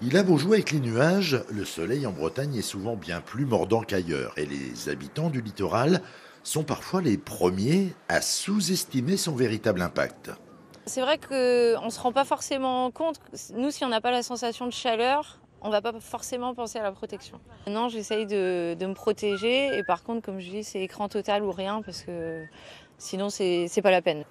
Il a beau jouer avec les nuages, le soleil en Bretagne est souvent bien plus mordant qu'ailleurs et les habitants du littoral sont parfois les premiers à sous-estimer son véritable impact. C'est vrai qu'on ne se rend pas forcément compte. Nous, si on n'a pas la sensation de chaleur, on ne va pas forcément penser à la protection. Non, j'essaye de, me protéger et par contre, comme je dis, c'est écran total ou rien parce que sinon, c'est pas la peine.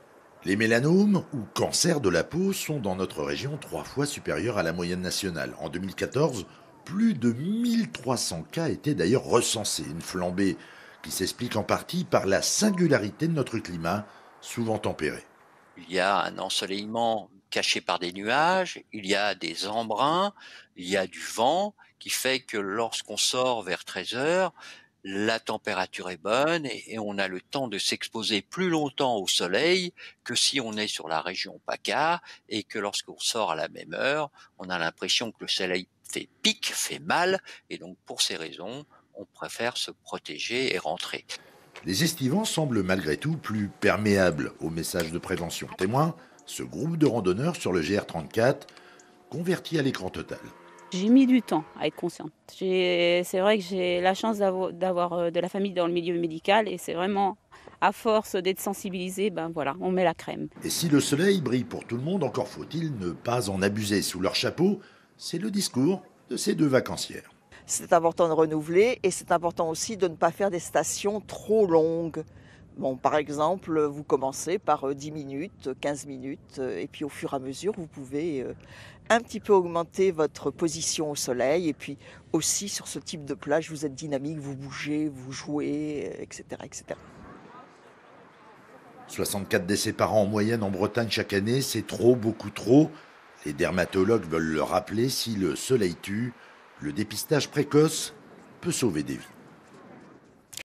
Les mélanomes ou cancers de la peau sont dans notre région trois fois supérieurs à la moyenne nationale. En 2014, plus de 1300 cas étaient d'ailleurs recensés, une flambée qui s'explique en partie par la singularité de notre climat, souvent tempéré. Il y a un ensoleillement caché par des nuages, il y a des embruns, il y a du vent qui fait que lorsqu'on sort vers 13 heures, la température est bonne et, on a le temps de s'exposer plus longtemps au soleil que si on est sur la région PACA et que lorsqu'on sort à la même heure, on a l'impression que le soleil fait pique, fait mal et donc pour ces raisons, on préfère se protéger et rentrer. Les estivants semblent malgré tout plus perméables aux messages de prévention. Témoin, ce groupe de randonneurs sur le GR34 converti à l'écran total. J'ai mis du temps à être consciente. C'est vrai que j'ai la chance d'avoir euh, de la famille dans le milieu médical et c'est vraiment à force d'être sensibilisé, ben voilà, on met la crème. Et si le soleil brille pour tout le monde, encore faut-il ne pas en abuser. Sous leur chapeau, c'est le discours de ces deux vacancières. C'est important de renouveler et c'est important aussi de ne pas faire des stations trop longues. Bon, par exemple, vous commencez par 10 euh, minutes, 15 minutes, euh, et puis au fur et à mesure, vous pouvez euh, un petit peu augmenter votre position au soleil, et puis aussi sur ce type de plage, vous êtes dynamique, vous bougez, vous jouez, etc. etc. 64 décès par an en moyenne en Bretagne chaque année, c'est trop, beaucoup trop. Les dermatologues veulent le rappeler, si le soleil tue, le dépistage précoce peut sauver des vies.